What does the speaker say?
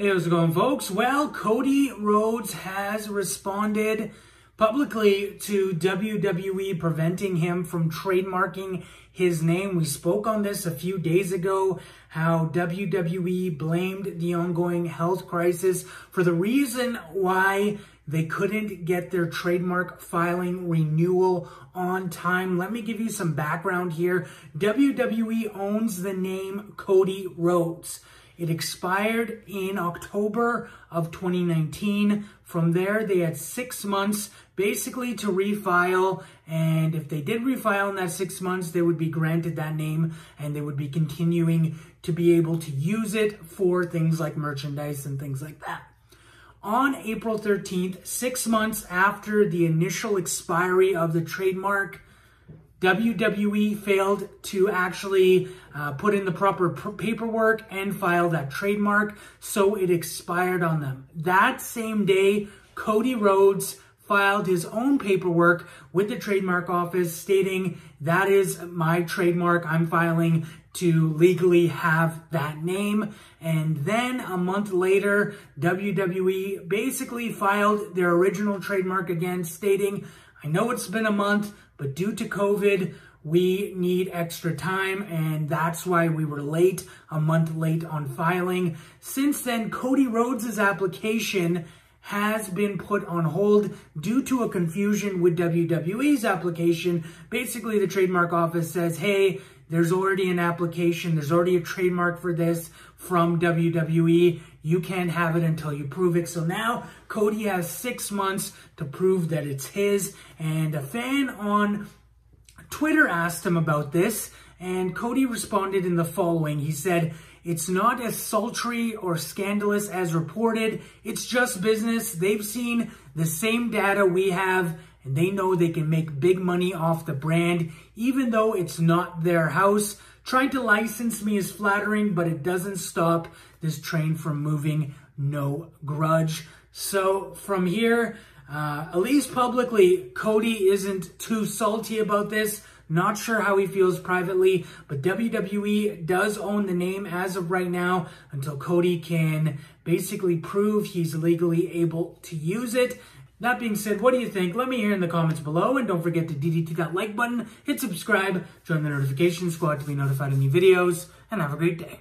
Hey, how's it going, folks? Well, Cody Rhodes has responded publicly to WWE preventing him from trademarking his name. We spoke on this a few days ago, how WWE blamed the ongoing health crisis for the reason why they couldn't get their trademark filing renewal on time. Let me give you some background here. WWE owns the name Cody Rhodes. It expired in October of 2019. From there, they had six months basically to refile. And if they did refile in that six months, they would be granted that name and they would be continuing to be able to use it for things like merchandise and things like that. On April 13th, six months after the initial expiry of the trademark, WWE failed to actually uh, put in the proper paperwork and file that trademark, so it expired on them. That same day, Cody Rhodes filed his own paperwork with the trademark office stating that is my trademark. I'm filing to legally have that name. And then a month later, WWE basically filed their original trademark again, stating, I know it's been a month, but due to COVID, we need extra time, and that's why we were late, a month late on filing. Since then, Cody Rhodes' application has been put on hold due to a confusion with WWE's application. Basically, the trademark office says, hey, there's already an application, there's already a trademark for this from WWE. You can't have it until you prove it. So now Cody has six months to prove that it's his. And a fan on Twitter asked him about this, and Cody responded in the following. He said, It's not as sultry or scandalous as reported. It's just business. They've seen the same data we have, and they know they can make big money off the brand, even though it's not their house. Trying to license me is flattering, but it doesn't stop this train from moving. No grudge. So from here, uh, at least publicly, Cody isn't too salty about this. Not sure how he feels privately, but WWE does own the name as of right now until Cody can basically prove he's legally able to use it. That being said, what do you think? Let me hear in the comments below, and don't forget to DDT that like button, hit subscribe, join the notification squad to be notified of new videos, and have a great day.